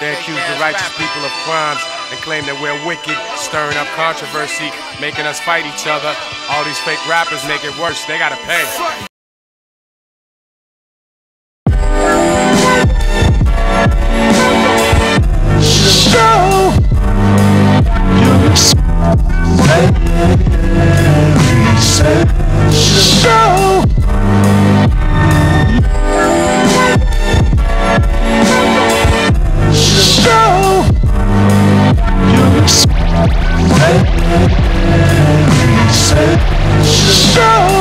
They accuse the righteous people of crimes and claim that we're wicked, stirring up controversy, making us fight each other. All these fake rappers make it worse, they gotta pay. So